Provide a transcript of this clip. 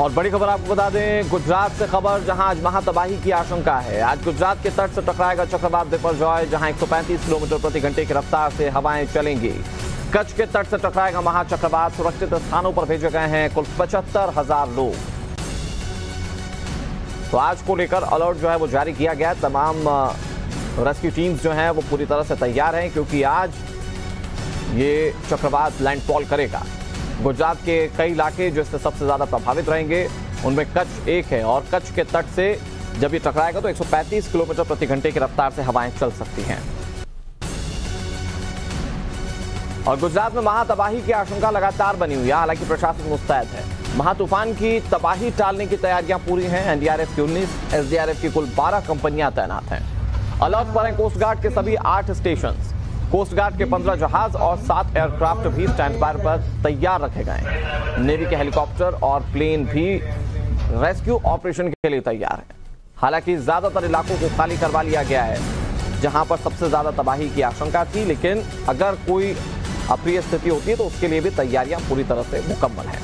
और बड़ी खबर आपको बता दें, गुजरात से खबर जहाँ आज महातबाही की आशंका है। आज गुजरात के तट से टकराएगा चक्रवात बिपरजॉय जहाँ 135 किलोमीटर प्रति घंटे की रफ्तार से हवाएँ चलेंगी। कच्छ के तट से टकराएगा महाचक्रवात, सुरक्षित स्थानों पर भेजे गए हैं कुल पचहत्तर हज़ार लोग। तो आज को लेकर अलर्ट जो है वो जारी किया गया। तमाम रेस्क्यू टीम्स जो हैं वो पूरी तरह से तैयार हैं, क्योंकि आज ये चक्रवात लैंडफॉल करेगा। गुजरात के कई इलाके जो इससे सबसे ज़्यादा प्रभावित रहेंगे, उनमें कच्छ एक है और कच्छ के तट से जब ये टकराएगा तो 135 किलोमीटर प्रति घंटे की रफ्तार से हवाएँ चल सकती हैं। और गुजरात में महातबाही की आशंका लगातार बनी हुई है, हालाँकि प्रशासन मुस्तैद है। महातूफान की तबाही टालने की तैयारियाँ पूरी हैं, एनडीआरएफ की उन्नीस, एसडीआरएफ की कुल 12 कंपनियाँ तैनात हैं। अलर्ट पर हैं कोस्ट गार्ड के सभी आठ स्टेशन कोस्ट गार्ड के 15 जहाज़ और सात एयरक्राफ्ट भी स्टैंड बाय पर तैयार रखे गए नेवी के हेलीकॉप्टर और प्लेन भी रेस्क्यू ऑपरेशन के लिए तैयार है। हालाँकि ज़्यादातर इलाकों को खाली करवा लिया गया है, जहाँ पर सबसे ज़्यादा तबाही की आशंका थी, लेकिन अगर कोई अप्रिय स्थिति होती है तो उसके लिए भी तैयारियाँ पूरी तरह से मुकम्मल हैं।